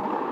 you